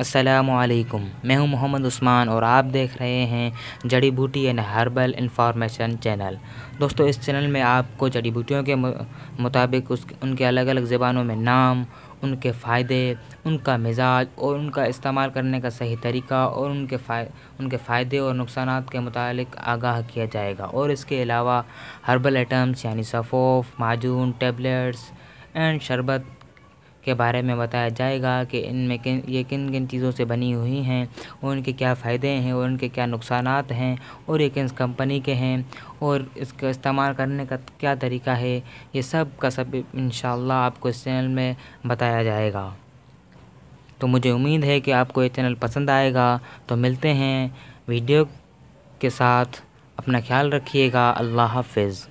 असलकुम मैं हूँ मोहम्मद उस्मान और आप देख रहे हैं जड़ी बूटी एंड हर्बल इंफॉर्मेशन चैनल। दोस्तों, इस चैनल में आपको जड़ी बूटियों के मुताबिक उस, उनके अलग अलग ज़बानों में नाम, उनके फ़ायदे, उनका मिजाज और उनका इस्तेमाल करने का सही तरीका और उनके फ़ाय, उनके फ़ायदे और नुकसान के मुतालिक आगाह किया जाएगा। और इसके अलावा हर्बल आइटम्स यानी सफ़ोफ़, माजून, टेबलेट्स एंड शरबत के बारे में बताया जाएगा कि इनमें किन, ये किन किन चीज़ों से बनी हुई हैं और उनके क्या फ़ायदे हैं और उनके क्या नुकसान हैं और ये किस कंपनी के हैं और इसका इस्तेमाल करने का क्या तरीका है, ये सब का सब इन आपको इस चैनल में बताया जाएगा। तो मुझे उम्मीद है कि आपको ये चैनल पसंद आएगा तो मिलते हैं वीडियो के साथ, अपना ख्याल रखिएगा, अल्लाह हाफिज़।